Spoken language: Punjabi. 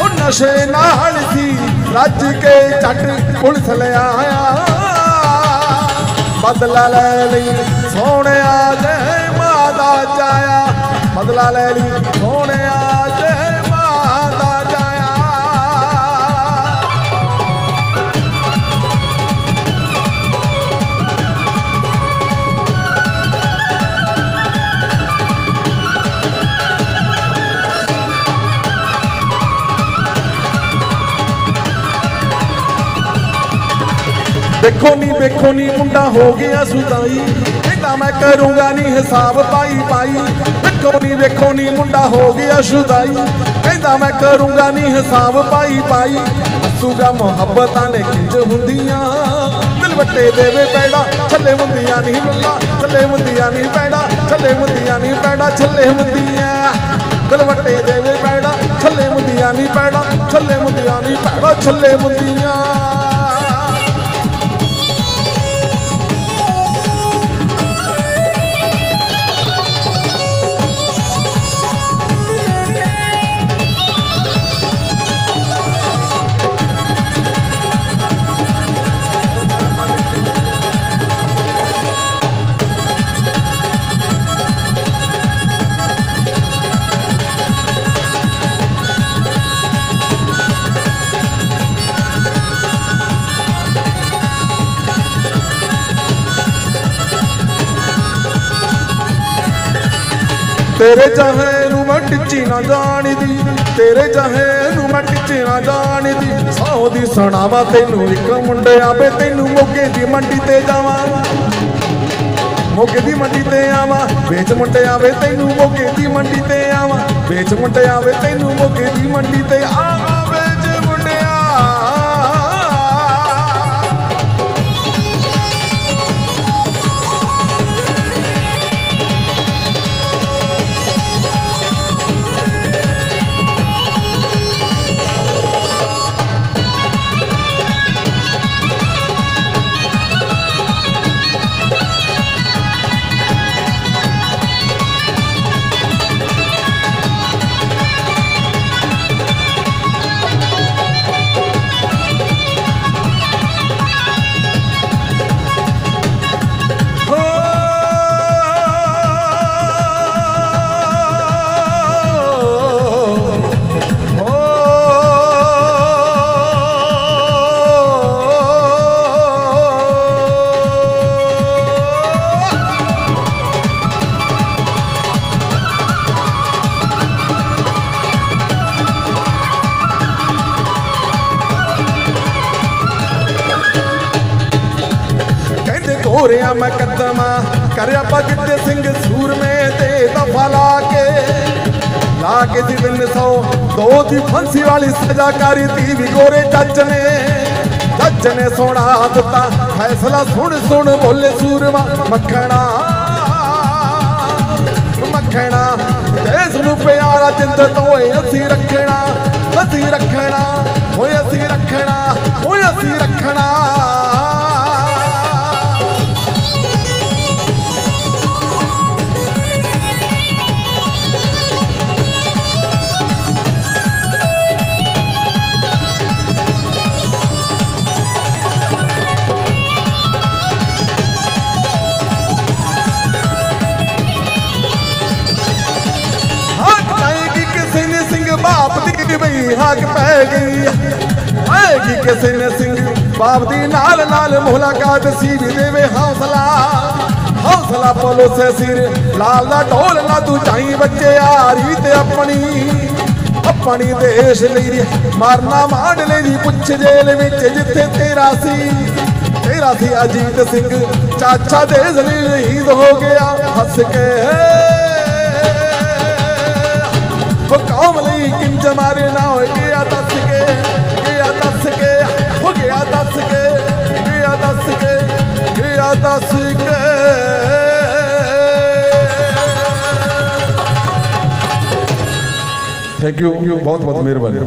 ਉਹ ਨਸ਼ੇ ਨਾਲ ਸੀ, ਰੱਜ ਕੇ ਛੱਡ ਪੁਲਿਸ ਲੈ ਬਦਲਾ ਲੈ ਲਈ ਸੋਹਣਿਆ ਜੈ ਮਾਂ ਦਾ ਜਾਇਆ। ਬਦਲਾ ਲੈ ਲਈ ਸੋਹਣਿਆ ਦੇਖੋ ਨੀ, ਵੇਖੋ ਨੀ, ਮੁੰਡਾ ਹੋ ਗਿਆ ਸੁਦਾਈ। ਕਹਿੰਦਾ ਮੈਂ ਕਰੂੰਗਾ ਨਹੀਂ ਹਿਸਾਬ ਪਾਈ ਪਾਈ। ਦੇਖੋ ਨੀ, ਵੇਖੋ ਨੀ, ਮੁੰਡਾ ਹੋ ਗਿਆ ਸੁਦਾਈ। ਕਹਿੰਦਾ ਮੈਂ ਕਰੂੰਗਾ ਨਹੀਂ ਹਿਸਾਬ ਪਾਈ ਪਾਈ। ਹੱਸੂਗਾ ਮੁਹੱਬਤਾਂ ਨੇ ਕਿੰਜ ਹੁੰਦੀਆਂ। ਦਿਲ ਵੱਟੇ ਦੇਵੇ ਪੈੜਾ, ਛੱਲੇ ਹੁੰਦੀਆਂ ਨਹੀਂ ਮੁੰਡਾ ਛੱਲੇ ਹੁੰਦੀਆਂ ਨਹੀਂ ਪੈੜਾ, ਛੱਲੇ ਹੁੰਦੀਆਂ ਨਹੀਂ ਪੈੜਾ, ਛੱਲੇ ਹੁੰਦੀਆਂ ਦਿਲ ਵੱਟੇ ਦੇਵੇ ਪੈੜਾ, ਛੱਲੇ ਹੁੰਦੀਆਂ ਨਹੀਂ ਪੈੜਾ, ਛੱਲੇ ਹੁੰਦੀਆਂ ਨਹੀਂ ਪੈੜਾ, ਛੱਲੇ ਹੁੰਦੀਆਂ ਤੇਰੇ ਚਾਹੇ ਨੂੰ ਮੈਂ ਟਿੱਚੀ ਨਾ ਜਾਣਦੀ ਤੇਰੇ ਚਾਹੇ ਨੂੰ ਮੈਂ ਟਿੱਚੀ ਨਾ ਜਾਣਦੀ। ਸੌ ਦੀ ਸੁਣਾਵਾ ਤੈਨੂੰ ਇੱਕ ਮੁੰਡਿਆ ਵੇ ਤੈਨੂੰ ਮੋਗੇ ਦੀ ਮੰਡੀ ਤੇ ਜਾਵਾਂ। ਮੋਗੇ ਦੀ ਮੰਡੀ ਤੇ ਆਵਾਂ ਵੇਚ ਮੁੰਡਿਆ ਵੇ ਤੈਨੂੰ ਮੋਗੇ ਦੀ ਮੰਡੀ ਤੇ ਆਵਾਂ। ਵੇਚ ਮੁੰਡਿਆ ਵੇ ਤੈਨੂੰ ਮੋਗੇ ਦੀ ਮੰਡੀ ਤੇ ਆਵਾਂ ਕਹਿੰਦੇ ਤੋਰਿਆ ਕਰਿਆ ਭਗਤ ਸਿੰਘ ਸੂਰਮੇ ਤੇ ਦਫਾ ਲਾ ਕੇ। ਲਾ ਕੇ ਦੀ ਦਿਨ ਸੌ, ਦੋ ਦੀ ਫਾਂਸੀ ਵਾਲੀ ਸਜ਼ਾ ਕਰੀ ਤੀ ਵੀ ਗੋਰੇ ਜੱਜ ਨੇ। ਜੱਜ ਨੇ ਸੁਣਾ ਦਿੱਤਾ, ਫੈਸਲਾ ਸੁਣ ਸੁਣ ਬੋਲੇ ਸੂਰਮਾ, ਮੱਖਣਾ। ਮੱਖਣਾ, ਦੇਸ ਨੂੰ ਪਿਆਰਾ ਜਿੰਦ ਤੋਏ ਅਸੀਂ ਰੱਖਣਾ ਅਸੀਂ ਰੱਖਣਾ, ਹੋਏ ਅਸੀਂ ਰੱਖਣਾ, ਹੋਏ ਅਸੀਂ ਰੱਖਣਾ। ਦੀ ਹੱਕ ਪੈ ਗਈ। ਆਏਗੀ ਕਿਸੇ ਨੇ ਸਿੰਘ। ਬਾਪ ਦੀ ਨਾਲ ਨਾਲ ਮੁਲਾਕਾਤ ਸੀ ਵੀ ਦੇਵੇ ਹੌਸਲਾ। ਹੌਸਲਾ ਪੋਲੋ ਸੇ ਸਿਰ। ਲਾਲ ਦਾ ਢੋਲ ਨਾ ਤੂੰ ਚਾਈ ਬੱਚੇ ਯਾਰੀ ਤੇ ਆਪਣੀ। ਆਪਣੀ ਦੇਸ਼ ਲਈ ਮਾਰਨਾ ਮਾਂਡ ਲਈ ਪੁੱਛ ਜੇਲ ਵਿੱਚ ਜਿੱਥੇ ਤੇਰਾ ਸੀ। ਤੇਰਾ ਸੀ ਅਜੀਤ ਸਿੰਘ। ਚਾਚਾ ਦੇਸ਼ ਲਈ ਸ਼ਹੀਦ ਹੋ ਗਿਆ। ਹੱਸ ਕੇ। ਉਹ ਕੌਮ ਲਈ ਕਿੰਜ ਮਾਰੇ ਨਾ ਦੱਸ ਕੇ। ਥੈਂਕ ਯੂ ਬਹੁਤ ਬਹੁਤ ਮਿਹਰਬਾਨੀ।